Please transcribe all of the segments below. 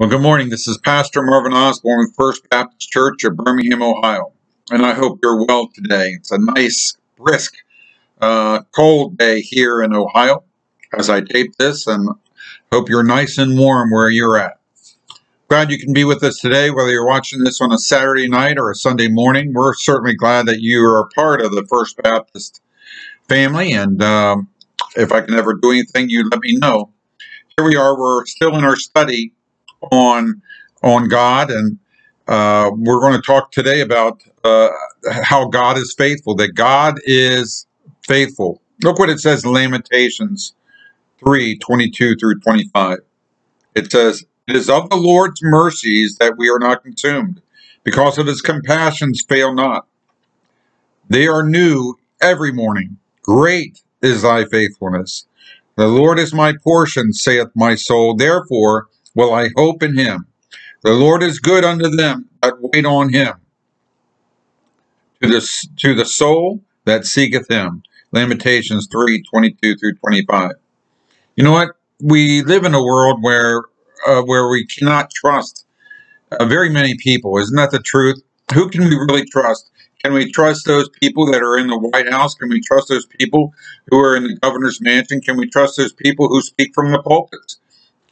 Well, good morning. This is Pastor Marvin Osborne with First Baptist Church of Birmingham, Ohio. And I hope you're well today. It's a nice, brisk, uh, cold day here in Ohio as I tape this, and hope you're nice and warm where you're at. Glad you can be with us today, whether you're watching this on a Saturday night or a Sunday morning. We're certainly glad that you are a part of the First Baptist family. And um, if I can ever do anything, you let me know. Here we are. We're still in our study on on God, and uh, we're going to talk today about uh, how God is faithful. That God is faithful. Look what it says in Lamentations three twenty two through twenty five. It says, "It is of the Lord's mercies that we are not consumed, because of His compassions fail not. They are new every morning. Great is Thy faithfulness." The Lord is my portion, saith my soul. Therefore will I hope in him. The Lord is good unto them that wait on him, to the, to the soul that seeketh him. Lamentations 3 22 through 25. You know what? We live in a world where uh, where we cannot trust uh, very many people. Isn't that the truth? Who can we really trust? Can we trust those people that are in the White House? Can we trust those people who are in the governor's mansion? Can we trust those people who speak from the pulpits?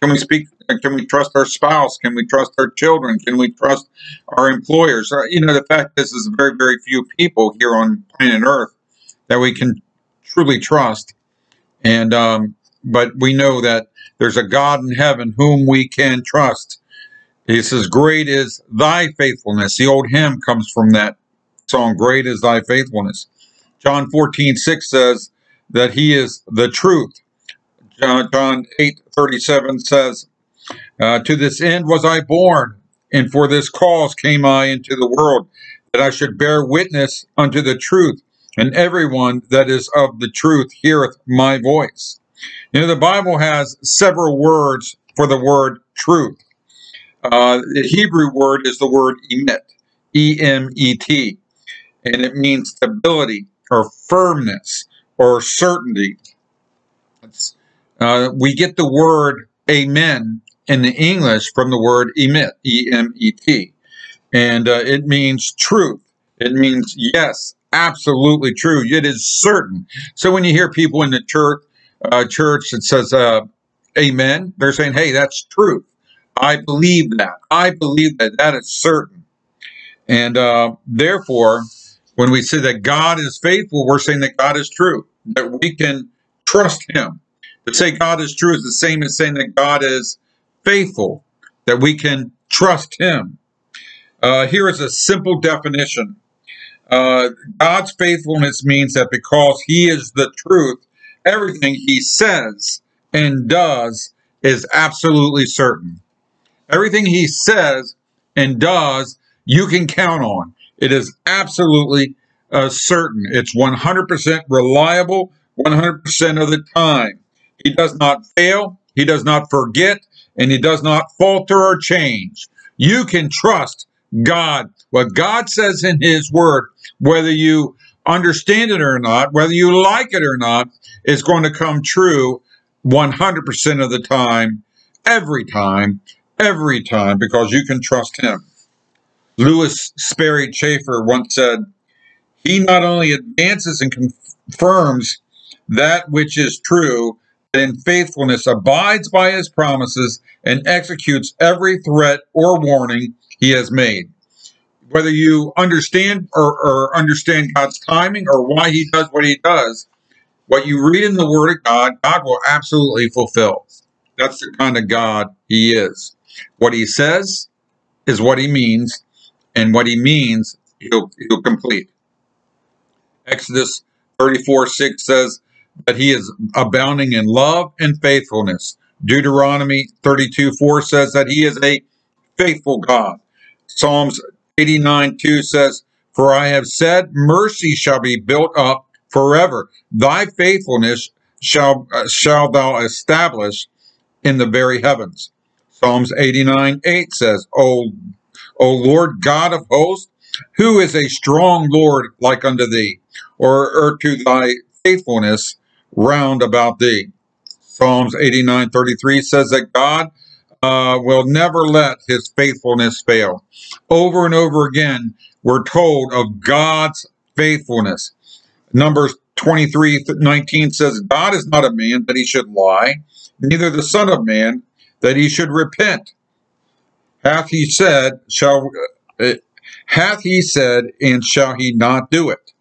Can we speak? Can we trust our spouse? Can we trust our children? Can we trust our employers? Uh, you know, the fact is, is very, very few people here on planet Earth that we can truly trust. And um, but we know that there's a God in heaven whom we can trust. He says, "Great is thy faithfulness." The old hymn comes from that song, "Great is thy faithfulness." John 14, 6 says that he is the truth. John, John 8 37 says, uh, To this end was I born, and for this cause came I into the world, that I should bear witness unto the truth. And everyone that is of the truth heareth my voice. You know, the Bible has several words for the word truth. Uh, the Hebrew word is the word emet, E M E T, and it means stability or firmness or certainty. Uh, we get the word amen in the English from the word emet, E M E T. And uh, it means truth. It means yes, absolutely true. It is certain. So when you hear people in the church, uh, church that says uh, amen, they're saying, hey, that's truth. I believe that. I believe that. That is certain. And uh, therefore, when we say that God is faithful, we're saying that God is true, that we can trust Him. To say God is true is the same as saying that God is faithful, that we can trust Him. Uh, here is a simple definition. Uh, God's faithfulness means that because He is the truth, everything He says and does is absolutely certain. Everything He says and does, you can count on. It is absolutely uh, certain. It's 100% reliable 100% of the time. He does not fail, he does not forget, and he does not falter or change. You can trust God. What God says in his word, whether you understand it or not, whether you like it or not, is going to come true 100% of the time, every time, every time, because you can trust him. Lewis Sperry Chafer once said, He not only advances and confirms that which is true, in faithfulness abides by his promises and executes every threat or warning he has made. Whether you understand or, or, understand God's timing or why he does what he does, what you read in the Word of God, God will absolutely fulfill. That's the kind of God he is. What he says is what he means, and what he means, he'll, he'll complete. Exodus 34 6 says, that he is abounding in love and faithfulness. Deuteronomy 32 4 says that he is a faithful God. Psalms 89 2 says, For I have said, mercy shall be built up forever. Thy faithfulness shall, uh, shall thou establish in the very heavens. Psalms 89 8 says, O, o Lord God of hosts, who is a strong Lord like unto thee, or, or to thy faithfulness round about thee. Psalms 89:33 says that God uh, will never let his faithfulness fail. Over and over again, we're told of God's faithfulness. Numbers 23 19 says, God is not a man that he should lie, neither the Son of Man that he should repent. Hath he said, shall uh, hath he said, and shall he not do it?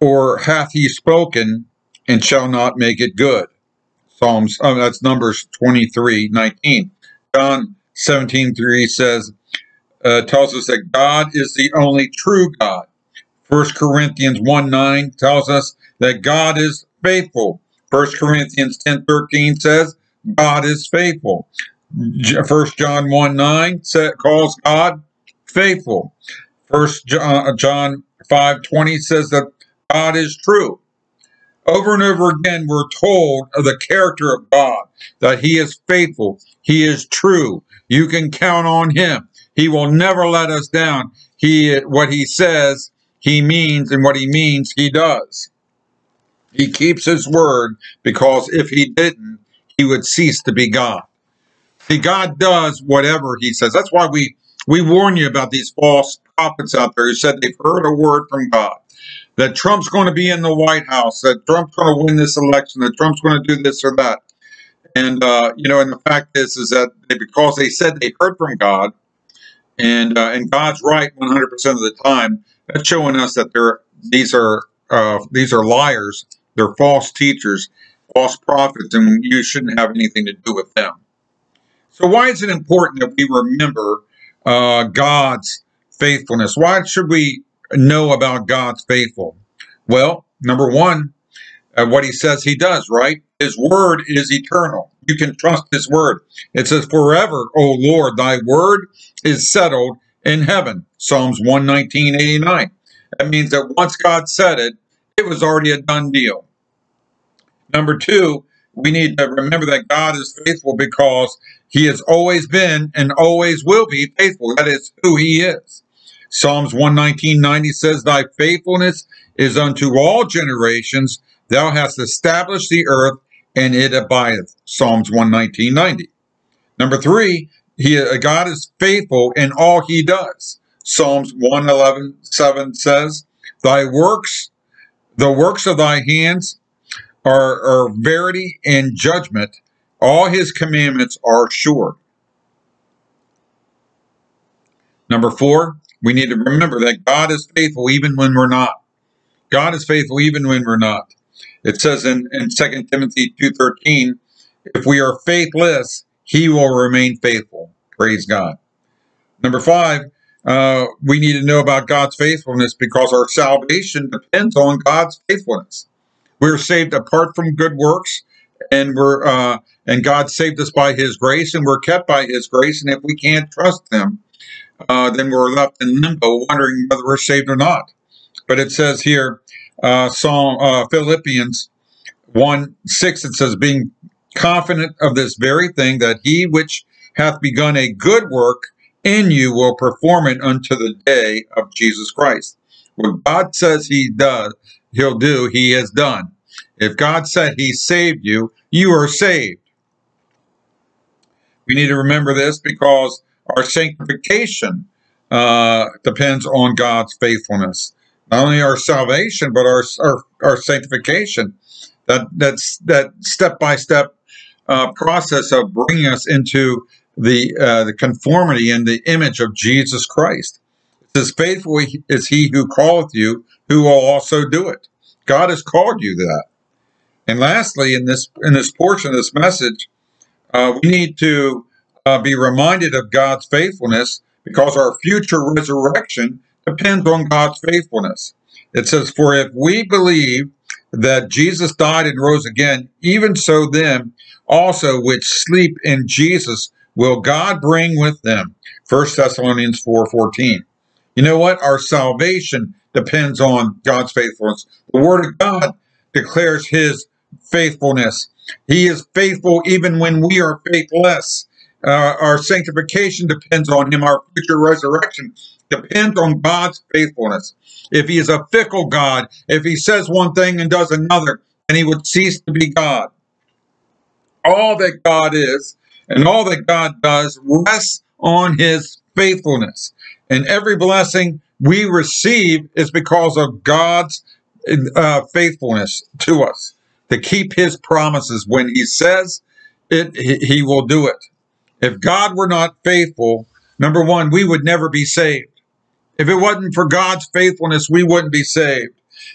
Or hath he spoken and shall not make it good? Psalms, oh, that's Numbers 23, 19. John 17, 3 says, uh, tells us that God is the only true God. 1 Corinthians 1, 9 tells us that God is faithful. 1 Corinthians 10, 13 says, God is faithful. 1 John 1, 9 calls God faithful. 1 John 5, 20 says that God is true. Over and over again, we're told of the character of God, that He is faithful, He is true. You can count on Him. He will never let us down. He, what He says, He means, and what He means, He does. He keeps His word because if He didn't, He would cease to be God. See, God does whatever He says. That's why we we warn you about these false prophets out there who said they've heard a word from God that Trump's going to be in the White House, that Trump's going to win this election, that Trump's going to do this or that. And, uh, you know, and the fact is, is that they, because they said they heard from God, and uh, and God's right 100% of the time, that's showing us that they're, these are uh, these are liars, they're false teachers, false prophets, and you shouldn't have anything to do with them. So why is it important that we remember uh, God's faithfulness? Why should we know about God's faithful? Well, number one, uh, what he says he does, right? His word is eternal. You can trust his word. It says, Forever, O Lord, thy word is settled in heaven. Psalms 119, 89. That means that once God said it, it was already a done deal. Number two, we need to remember that God is faithful because he has always been and always will be faithful. That is who he is. Psalms 119.90 says, Thy faithfulness is unto all generations. Thou hast established the earth, and it abideth. Psalms 119.90. Number three, he, uh, God is faithful in all he does. Psalms 111.7 says, Thy works, the works of thy hands are, are verity and judgment. All his commandments are sure. Number four, we need to remember that God is faithful even when we're not. God is faithful even when we're not. It says in, in 2 Timothy 2.13, if we are faithless, he will remain faithful. Praise God. Number five, uh, we need to know about God's faithfulness because our salvation depends on God's faithfulness. We're saved apart from good works, and we're uh, and God saved us by His grace, and we're kept by His grace. And if we can't trust Him, uh, then we're left in limbo, wondering whether we're saved or not. But it says here, uh, Psalm uh, Philippians one six, it says, being confident of this very thing, that He which hath begun a good work in you will perform it unto the day of Jesus Christ. What God says He does, He'll do, He has done. If God said He saved you, you are saved. We need to remember this because our sanctification uh, depends on God's faithfulness. Not only our salvation, but our our, our sanctification. That that's that step by step process of bringing us into the uh, the conformity and the image of Jesus Christ. It says, "Faithful is He who calleth you, who will also do it." God has called you that. And lastly, in this in this portion of this message, uh, we need to uh, be reminded of God's faithfulness because our future resurrection depends on God's faithfulness. It says, For if we believe that Jesus died and rose again, even so then also which sleep in Jesus will God bring with them. 1 Thessalonians 4.14. You know what? Our salvation depends on God's faithfulness. The Word of God declares His faithfulness. He is faithful even when we are faithless. Uh, our sanctification depends on him. Our future resurrection depends on God's faithfulness. If he is a fickle God, if he says one thing and does another, then he would cease to be God. All that God is and all that God does rests on his faithfulness. And every blessing we receive is because of God's uh, faithfulness to us to keep his promises. When he says it, he will do it. If God were not faithful, number one, we would never be saved. If it wasn't for God's faithfulness, we wouldn't be saved.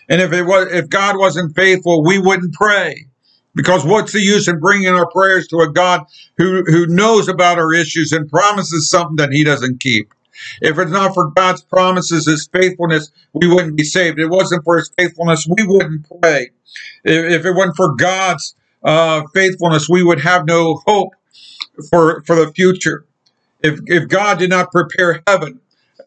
And if it was, if God wasn't faithful, we wouldn't pray. Because what's the use in bringing our prayers to a God who, who knows about our issues and promises something that he doesn't keep? If it's not for God's promises, his faithfulness, we wouldn't be saved. If it wasn't for his faithfulness, we wouldn't pray. If, if it wasn't for God's uh, faithfulness, we would have no hope for, for the future. If, if God did not prepare heaven,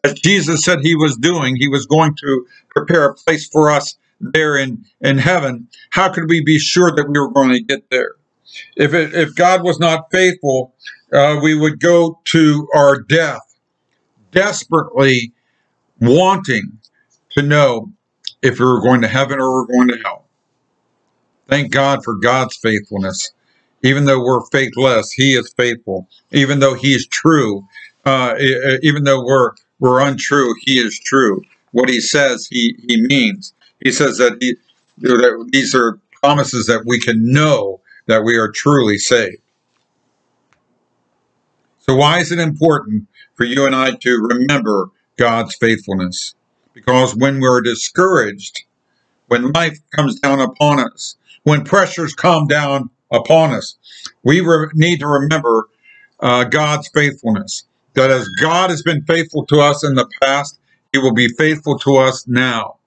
as Jesus said he was doing, he was going to prepare a place for us there in, in heaven. How could we be sure that we were going to get there? If, it, if God was not faithful, uh, we would go to our death, desperately wanting to know if we were going to heaven or we're going to hell. Thank God for God's faithfulness. Even though we're faithless, He is faithful. Even though He is true, uh, even though we're we're untrue, He is true. What He says, He He means. He says that He that these are promises that we can know that we are truly saved. So why is it important for you and I to remember God's faithfulness? Because when we're discouraged, when life comes down upon us, when pressures come down upon us, we need to remember uh, God's faithfulness. That as God has been faithful to us in the past, He will be faithful to us now.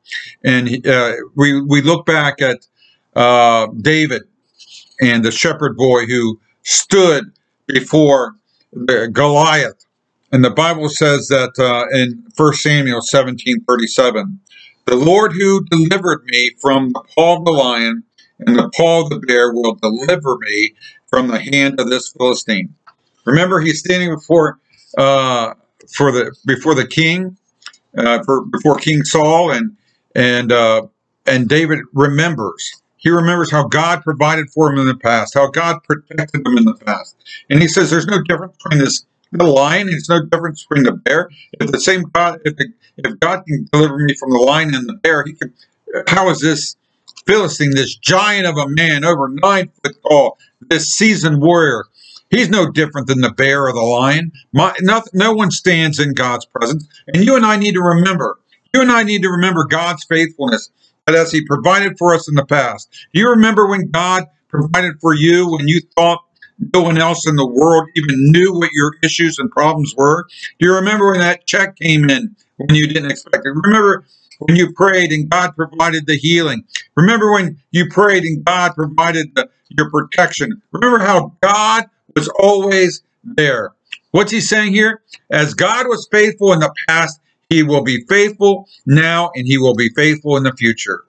And uh, we we look back at uh, David and the shepherd boy who stood before Goliath, and the Bible says that uh, in 1 Samuel 17 37, the Lord who delivered me from the paw of the lion and the paw of the bear will deliver me from the hand of this Philistine. Remember, he's standing before uh, for the before the king, uh, for before King Saul, and and uh, and David remembers. He remembers how God provided for him in the past, how God protected him in the past, and he says, "There's no difference between this the lion. There's no difference between the bear. If the same God, if, the, if God can deliver me from the lion and the bear, He can. How is this Philistine, this giant of a man, over nine foot tall, this seasoned warrior. He's no different than the bear or the lion. My, no, no one stands in God's presence. And you and I need to remember, you and I need to remember God's faithfulness that as He provided for us in the past. Do you remember when God provided for you when you thought no one else in the world even knew what your issues and problems were? Do you remember when that check came in when you didn't expect it? Remember when you prayed and God provided the healing. Remember when you prayed and God provided the, your protection. Remember how God was always there. What's he saying here? As God was faithful in the past, he will be faithful now and he will be faithful in the future.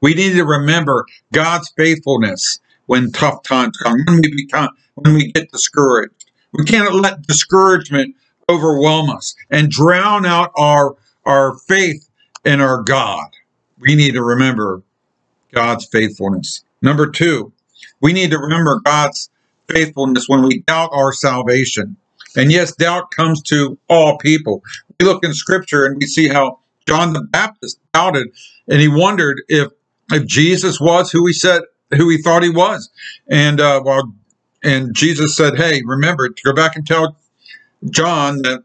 We need to remember God's faithfulness when tough times come, when we become, when we get discouraged. We can't let discouragement overwhelm us and drown out our our faith in our God. We need to remember God's faithfulness. Number two, we need to remember God's faithfulness when we doubt our salvation. And yes, doubt comes to all people. We look in scripture and we see how John the Baptist doubted and he wondered if, if Jesus was who he said, who he thought he was. And, uh, well, and Jesus said, Hey, remember to go back and tell John that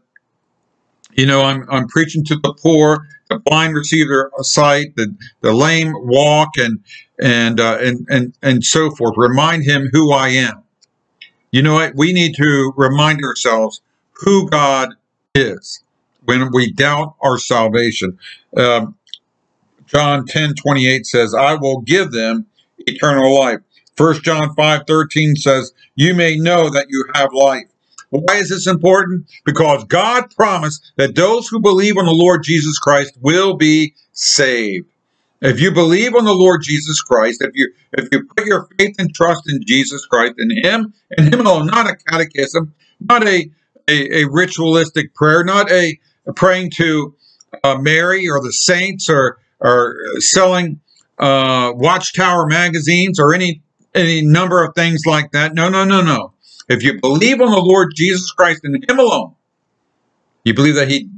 you know, I'm, I'm preaching to the poor, the blind receive their sight, the, the lame walk, and and uh, and and and so forth. Remind him who I am. You know what? We need to remind ourselves who God is when we doubt our salvation. Um, John 10 28 says, I will give them eternal life. First John 5 13 says, You may know that you have life. Why is this important? Because God promised that those who believe on the Lord Jesus Christ will be saved. If you believe on the Lord Jesus Christ, if you if you put your faith and trust in Jesus Christ and Him and Him alone, not a catechism, not a a, a ritualistic prayer, not a, a praying to uh, Mary or the saints or or selling uh, Watchtower magazines or any any number of things like that. No, no, no, no. If you believe on the Lord Jesus Christ and Him alone, you believe that He,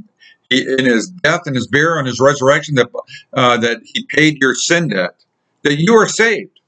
he in His death and His burial and His resurrection, that uh, that He paid your sin debt, that you are saved.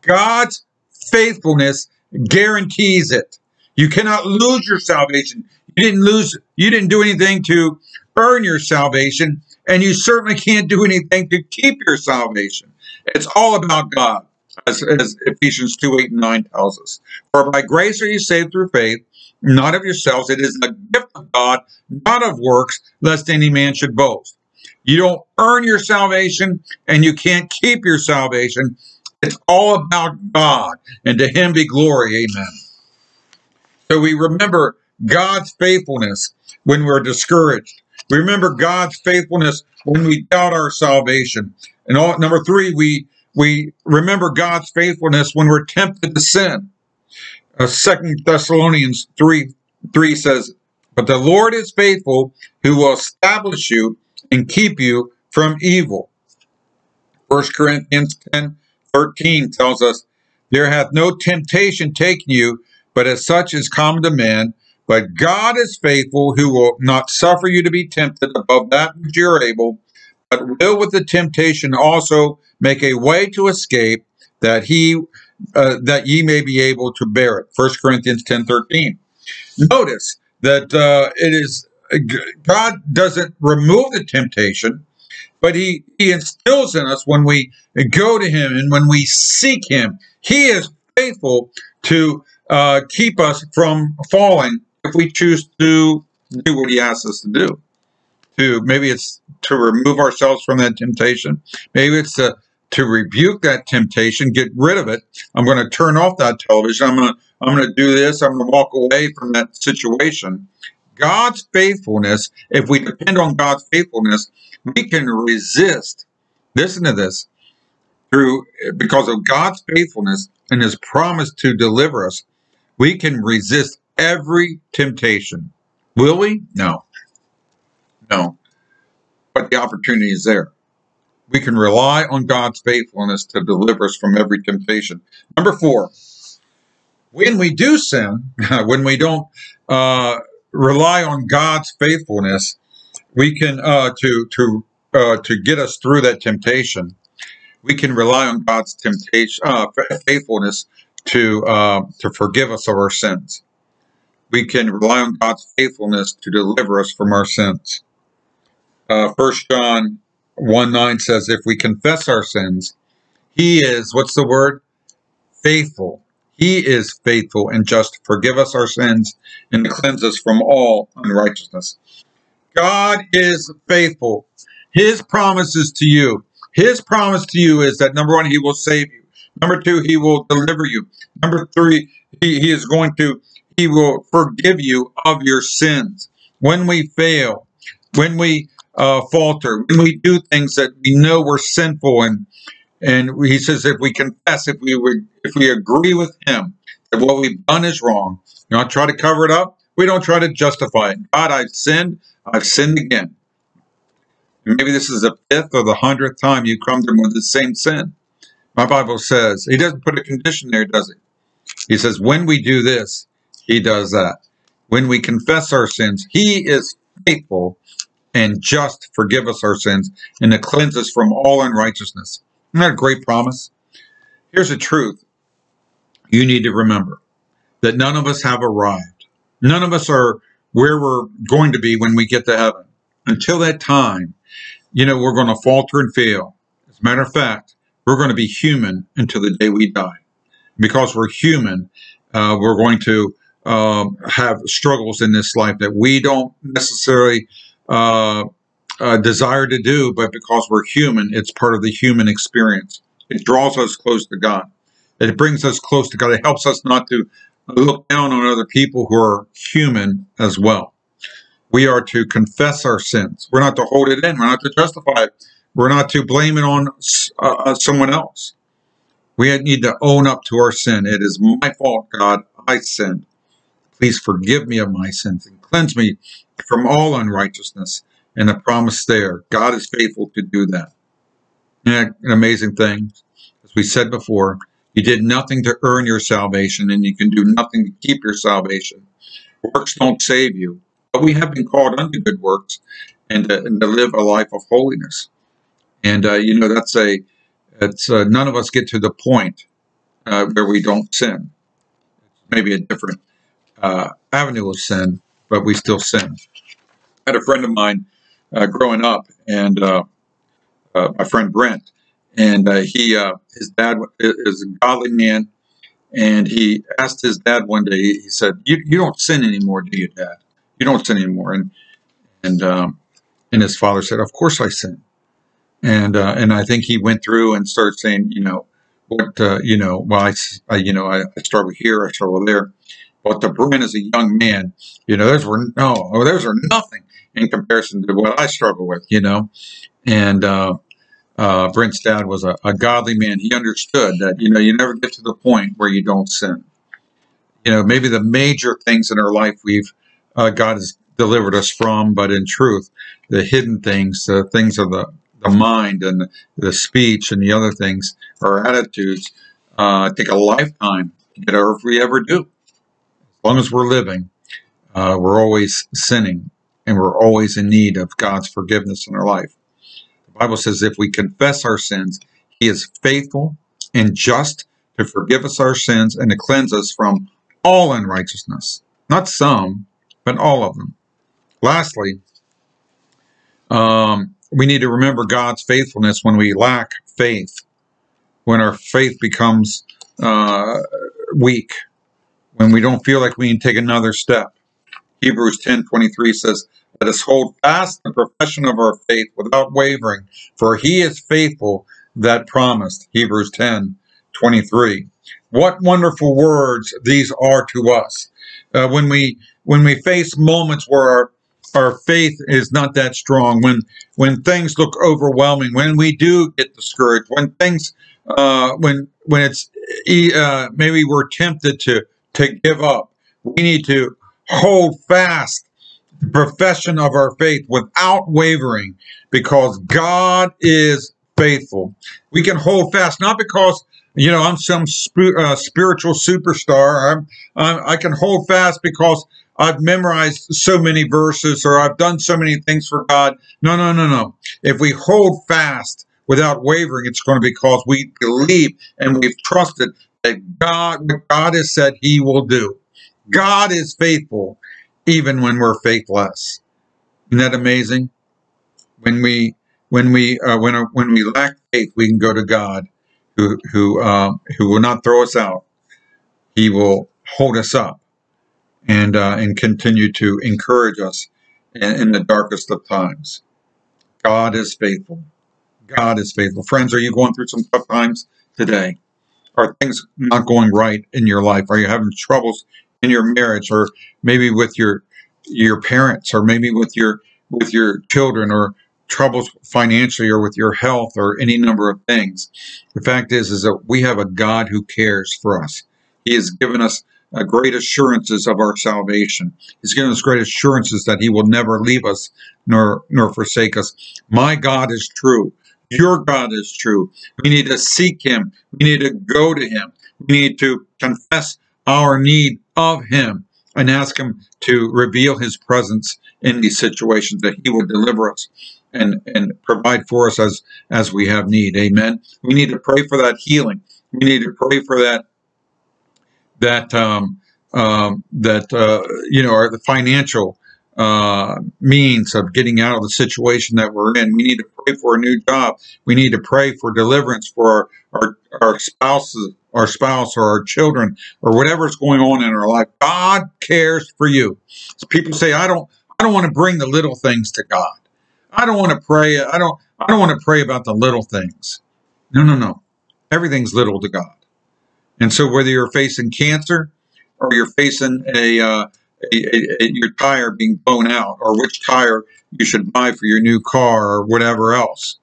God's faithfulness guarantees it. You cannot lose your salvation. You didn't lose. You didn't do anything to earn your salvation, and you certainly can't do anything to keep your salvation. It's all about God, as, as Ephesians 2 8 and 9 tells us. For by grace are you saved through faith, not of yourselves. It is the gift of God, not of works, lest any man should boast. You don't earn your salvation, and you can't keep your salvation. It's all about God, and to Him be glory. Amen. So we remember God's faithfulness when we're discouraged. We remember God's faithfulness when we doubt our salvation. And all, number three, we we remember God's faithfulness when we're tempted to sin. Uh, Second Thessalonians three three says, "But the Lord is faithful, who will establish you and keep you from evil." First Corinthians 10, 13 tells us, "There hath no temptation taken you, but as such is common to man." But God is faithful, who will not suffer you to be tempted above that which you are able, but will with the temptation also make a way to escape, that he uh, that ye may be able to bear it. 1 Corinthians ten thirteen. Notice that uh, it is God doesn't remove the temptation, but he, he instills in us when we go to him and when we seek him. He is faithful to uh, keep us from falling if we choose to do what he asks us to do. To maybe it's to remove ourselves from that temptation. Maybe it's to to rebuke that temptation, get rid of it. I'm going to turn off that television. I'm going to I'm going to do this. I'm going to walk away from that situation. God's faithfulness, if we depend on God's faithfulness, we can resist. Listen to this. Through because of God's faithfulness and his promise to deliver us, we can resist every temptation. Will we? No. No. But the opportunity is there. We can rely on God's faithfulness to deliver us from every temptation. Number four, when we do sin, when we don't uh, rely on God's faithfulness, we can uh, to to uh, to get us through that temptation. We can rely on God's temptation, uh, faithfulness to uh, to forgive us of our sins we can rely on God's faithfulness to deliver us from our sins. Uh, 1 John 1 9 says, If we confess our sins, He is, what's the word? Faithful. He is faithful and just to forgive us our sins and to cleanse us from all unrighteousness. God is faithful. His promises to you, His promise to you is that number one, He will save you. Number two, He will deliver you. Number three, He, he is going to he will forgive you of your sins. When we fail, when we uh, falter, when we do things that we know we're sinful, and and he says if we confess, if we would, if we agree with him that what we've done is wrong, you not try to cover it up. We don't try to justify it. God, I've sinned. I've sinned again. Maybe this is the fifth or the hundredth time you come to him with the same sin. My Bible says he doesn't put a condition there, does he? He says when we do this, he does that. When we confess our sins, He is faithful and just forgive us our sins and to cleanse us from all unrighteousness. Isn't that a great promise? Here's the truth you need to remember that none of us have arrived. None of us are where we're going to be when we get to heaven. Until that time, you know, we're going to falter and fail. As a matter of fact, we're going to be human until the day we die. Because we're human, uh, we're going to um, have struggles in this life that we don't necessarily uh, uh, desire to do, but because we're human, it's part of the human experience. It draws us close to God. It brings us close to God. It helps us not to look down on other people who are human as well. We are to confess our sins. We're not to hold it in. We're not to justify it. We're not to blame it on uh, uh someone else. We need to own up to our sin. It is my fault, God. I sinned. Please forgive me of my sins and cleanse me from all unrighteousness. And the promise there, God is faithful to do that. And an amazing thing, as we said before, You did nothing to earn your salvation, and you can do nothing to keep your salvation. Works don't save you, but we have been called unto good works and to, and to live a life of holiness. And uh, you know that's a it's uh, none of us get to the point uh, where we don't sin. Maybe a different uh, avenue of sin, but we still sin. I had a friend of mine uh, growing up, and uh, uh, my friend Brent, and uh, he uh, his dad is a godly man, and he asked his dad one day. He said, "You you don't sin anymore, do you, Dad? You don't sin anymore." And and um, and his father said, "Of course I sin." And uh, and I think he went through and started saying, you know, what you know, well, I, I you know, I, I struggle here, I struggle there. But to Brent as a young man, you know, those were no, those are nothing in comparison to what I struggle with, you know. And uh, uh, Brent's dad was a, a godly man. He understood that, you know, you never get to the point where you don't sin. You know, maybe the major things in our life we've, uh, God has delivered us from, but in truth, the hidden things, the things of the, the mind and the speech and the other things, our attitudes, uh, take a lifetime to get over if we ever do. As long as we're living, uh, we're always sinning and we're always in need of God's forgiveness in our life. The Bible says if we confess our sins, he is faithful and just to forgive us our sins and to cleanse us from all unrighteousness. Not some, but all of them. Lastly, um, we need to remember God's faithfulness when we lack faith, when our faith becomes uh, weak, when we don't feel like we can take another step. Hebrews 10:23 says, let us hold fast the profession of our faith without wavering, for he is faithful that promised. Hebrews 10:23. What wonderful words these are to us. Uh, when we when we face moments where our our faith is not that strong, when when things look overwhelming, when we do get discouraged, when things uh, when when it's uh, maybe we're tempted to to give up, we need to hold fast the profession of our faith without wavering because God is faithful. We can hold fast, not because you know I'm some sp- uh, spiritual superstar. I'm, I'm, I can hold fast because I've memorized so many verses or I've done so many things for God. No, no, no, no. If we hold fast without wavering, it's going to be because we believe and we've trusted that God, God has said He will do. God is faithful even when we're faithless. Isn't that amazing? When we when we uh, when uh, when we lack faith, we can go to God, who who uh, who will not throw us out. He will hold us up, and uh, and continue to encourage us in, in the darkest of times. God is faithful. God is faithful. Friends, are you going through some tough times today? Are things not going right in your life? Are you having troubles in your marriage or maybe with your your parents or maybe with your with your children or troubles financially or with your health or any number of things. The fact is is that we have a God who cares for us. He has given us uh, great assurances of our salvation. He's given us great assurances that he will never leave us nor nor forsake us. My God is true. Your God is true. We need to seek him. We need to go to him. We need to confess our need of him and ask him to reveal his presence in these situations that he would deliver us and and provide for us as as we have need amen we need to pray for that healing we need to pray for that that um, um, that uh, you know are the financial uh, means of getting out of the situation that we're in. We need to pray for a new job. We need to pray for deliverance for our, our, our spouses, our spouse or our children or whatever's going on in our life. God cares for you. So people say, I don't, I don't want to bring the little things to God. I don't want to pray. I don't, I don't want to pray about the little things. No, no, no. Everything's little to God. And so whether you're facing cancer or you're facing a, uh, your tire being blown out or which tire you should buy for your new car or whatever else,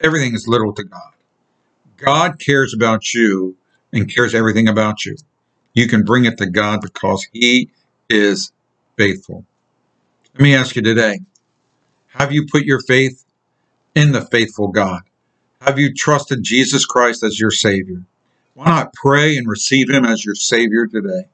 everything is little to God. God cares about you and cares everything about you. You can bring it to God because He is faithful. Let me ask you today have you put your faith in the faithful God? Have you trusted Jesus Christ as your Savior? Why not pray and receive him as your Savior today?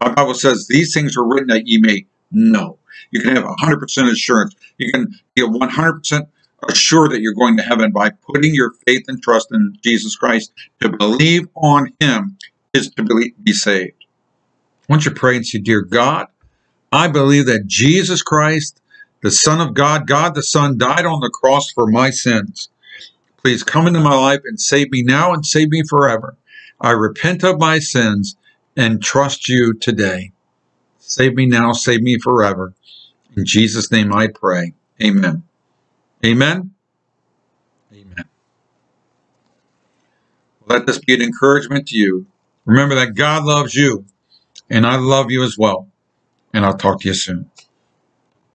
My Bible says these things are written that ye may know. You can have 100% assurance. You can be 100% assured that you're going to heaven by putting your faith and trust in Jesus Christ. To believe on him is to be saved. Want you pray and say, Dear God, I believe that Jesus Christ, the Son of God, God the Son, died on the cross for my sins. Please come into my life and save me now and save me forever. I repent of my sins and trust you today. Save me now, save me forever. In Jesus' name I pray. Amen. Amen. Amen. Let this be an encouragement to you. Remember that God loves you, and I love you as well. And I'll talk to you soon.